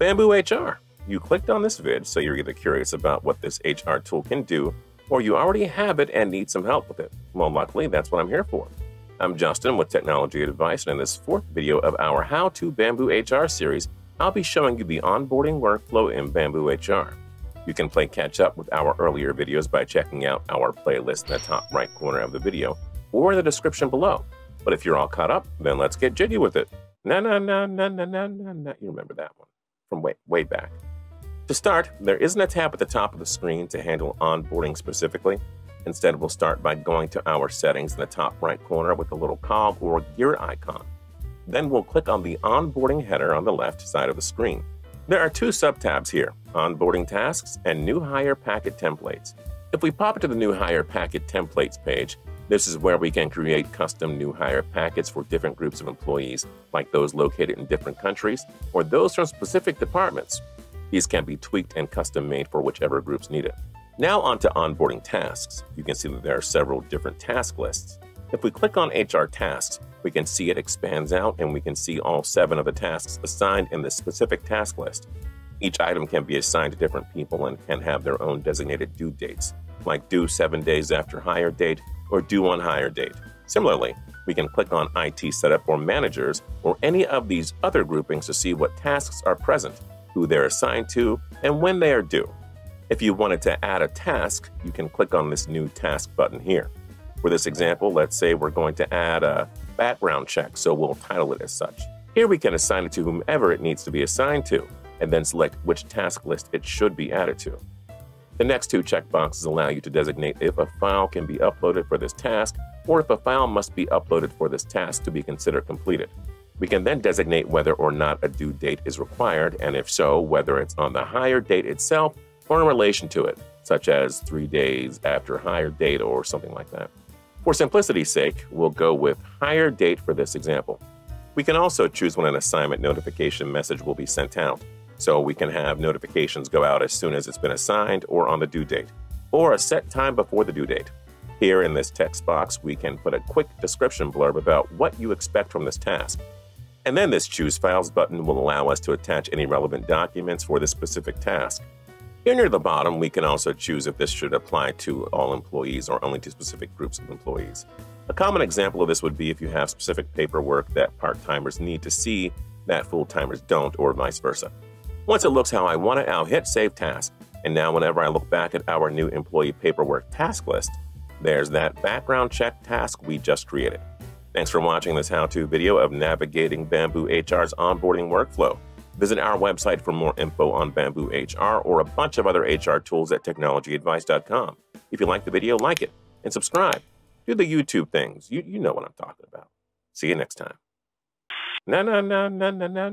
Bamboo HR. You clicked on this vid, so you're either curious about what this HR tool can do, or you already have it and need some help with it. Well, luckily, that's what I'm here for. I'm Justin with Technology Advice, and in this fourth video of our How to Bamboo HR series, I'll be showing you the onboarding workflow in Bamboo HR. You can play catch up with our earlier videos by checking out our playlist in the top right corner of the video or in the description below. But if you're all caught up, then let's get jiggy with it. Na na na na na na na na. You remember that one from way, way back. To start, there isn't a tab at the top of the screen to handle onboarding specifically. Instead, we'll start by going to our settings in the top right corner with the little cog or gear icon. Then we'll click on the onboarding header on the left side of the screen. There are two sub-tabs here, onboarding tasks and new hire packet templates. If we pop into the new hire packet templates page, this is where we can create custom new hire packets for different groups of employees, like those located in different countries or those from specific departments. These can be tweaked and custom made for whichever groups need it. Now onto onboarding tasks. You can see that there are several different task lists. If we click on HR tasks, we can see it expands out and we can see all seven of the tasks assigned in the specific task list. Each item can be assigned to different people and can have their own designated due dates, like due seven days after hire date or due on hire date. Similarly, we can click on IT Setup or Managers or any of these other groupings to see what tasks are present, who they're assigned to, and when they are due. If you wanted to add a task, you can click on this new task button here. For this example, let's say we're going to add a background check, so we'll title it as such. Here we can assign it to whomever it needs to be assigned to, and then select which task list it should be added to. The next two checkboxes allow you to designate if a file can be uploaded for this task or if a file must be uploaded for this task to be considered completed. We can then designate whether or not a due date is required, and if so, whether it's on the hire date itself or in relation to it, such as three days after hire date or something like that. For simplicity's sake, we'll go with hire date for this example. We can also choose when an assignment notification message will be sent out, so we can have notifications go out as soon as it's been assigned or on the due date, or a set time before the due date. Here in this text box, we can put a quick description blurb about what you expect from this task. And then this Choose Files button will allow us to attach any relevant documents for this specific task. Here near the bottom, we can also choose if this should apply to all employees or only to specific groups of employees. A common example of this would be if you have specific paperwork that part-timers need to see that full-timers don't, or vice versa. Once it looks how I want it, I'll hit Save Task. And now whenever I look back at our new employee paperwork task list, there's that background check task we just created. Thanks for watching this how-to video of navigating Bamboo HR's onboarding workflow. Visit our website for more info on Bamboo HR or a bunch of other HR tools at technologyadvice.com. If you like the video, like it and subscribe. Do the YouTube things. You, you know what I'm talking about. See you next time. Na na na na na na.